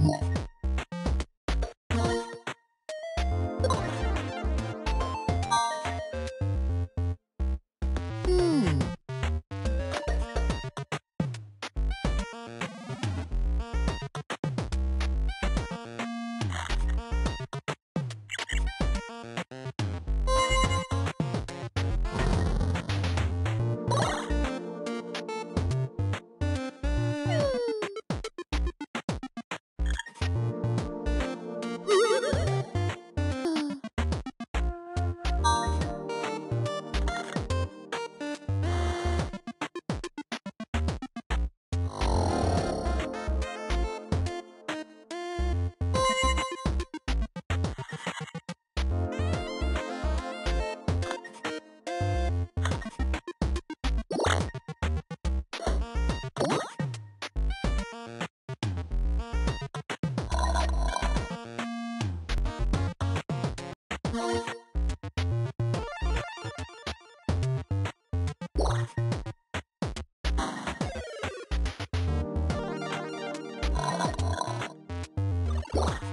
ね。Blah.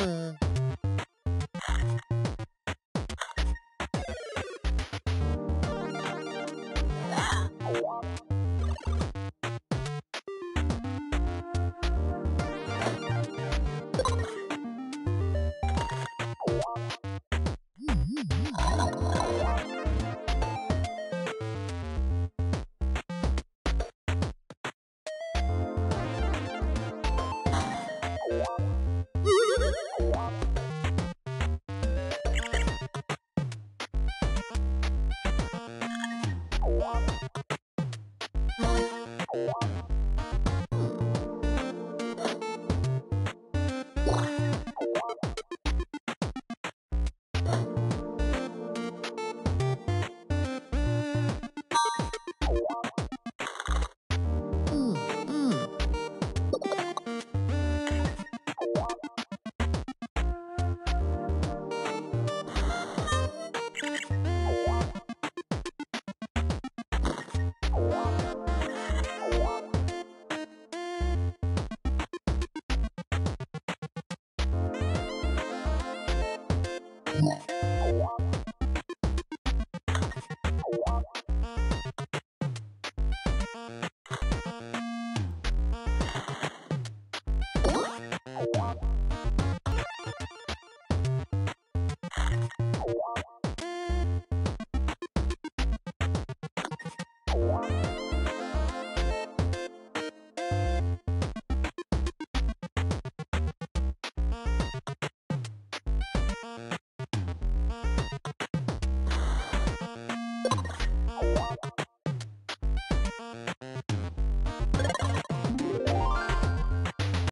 You